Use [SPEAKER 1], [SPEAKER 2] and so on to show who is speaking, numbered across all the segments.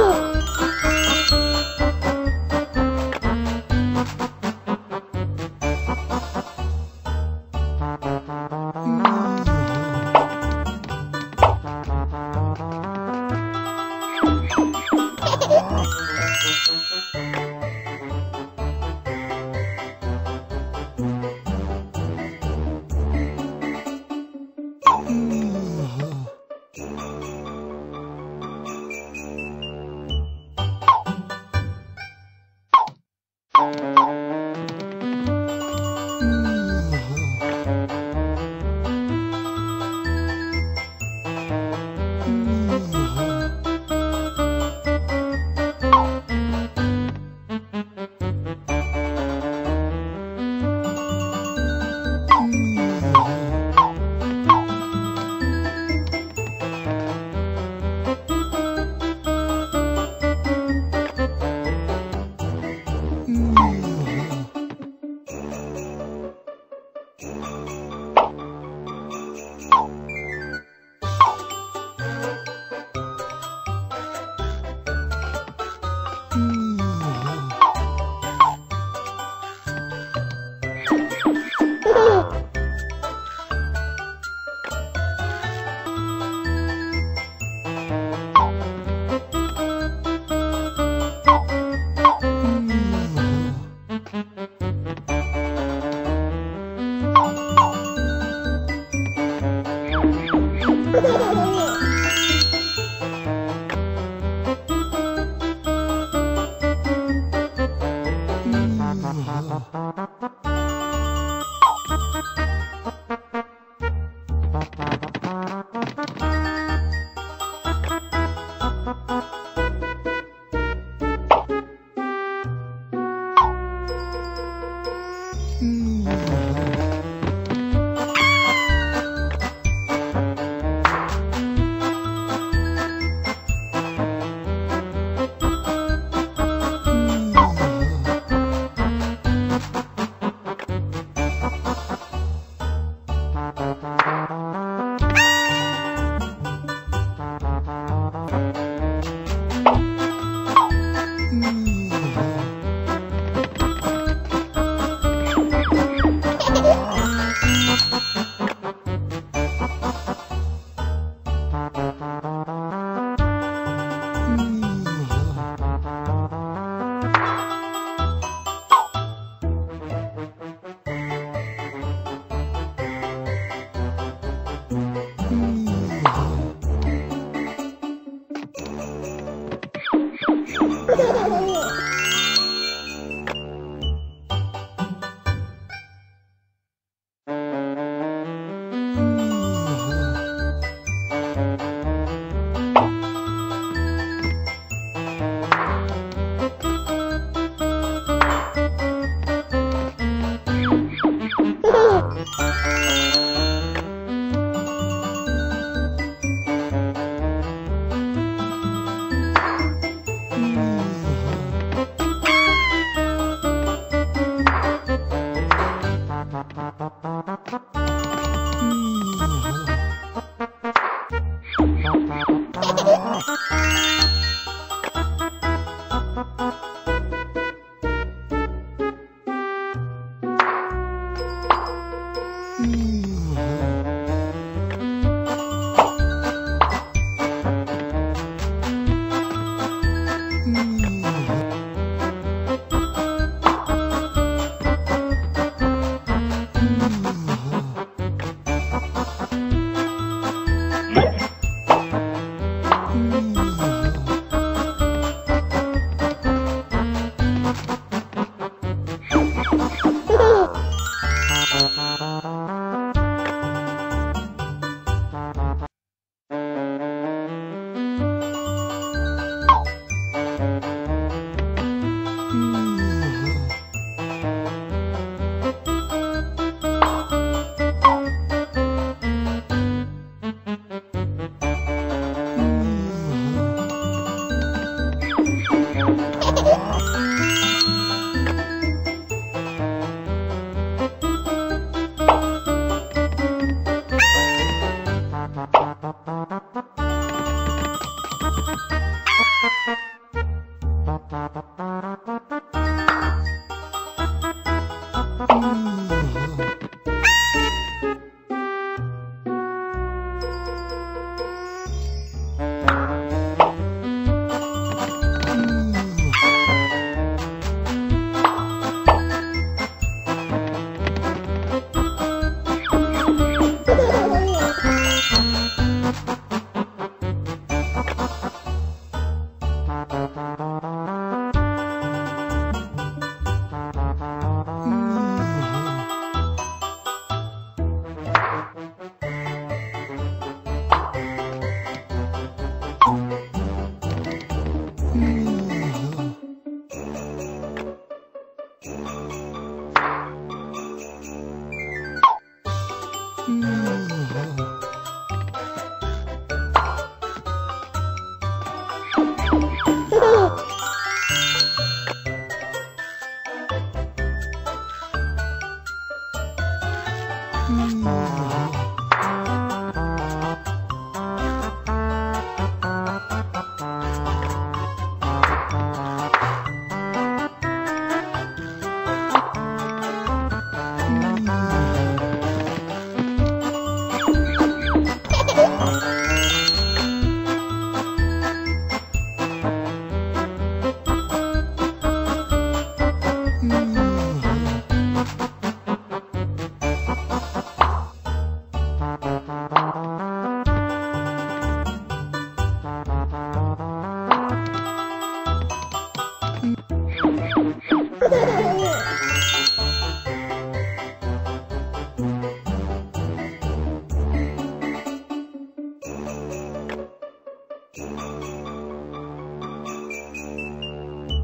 [SPEAKER 1] Oh.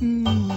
[SPEAKER 1] 嗯。